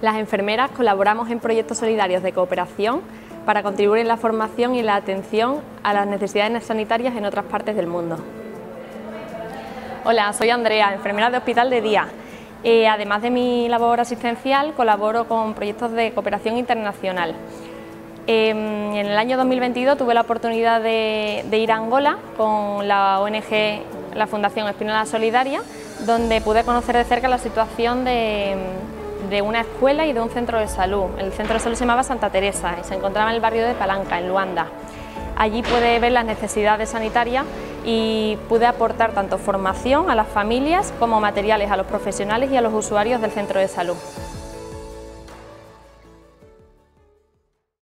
Las enfermeras colaboramos en proyectos solidarios de cooperación para contribuir en la formación y la atención a las necesidades sanitarias en otras partes del mundo. Hola, soy Andrea, enfermera de hospital de día. Eh, además de mi labor asistencial, colaboro con proyectos de cooperación internacional. Em, en el año 2022 tuve la oportunidad de, de, ir a Angola con la ONG, la Fundación Espinola Solidaria, donde pude conocer de cerca la situación de, de una escuela y de un centro de salud. El centro de salud se llamaba Santa Teresa y se encontraba en el barrio de Palanca, en Luanda. Allí pude ver las necesidades sanitarias y pude aportar tanto formación a las familias como materiales a los profesionales y a los usuarios del centro de salud.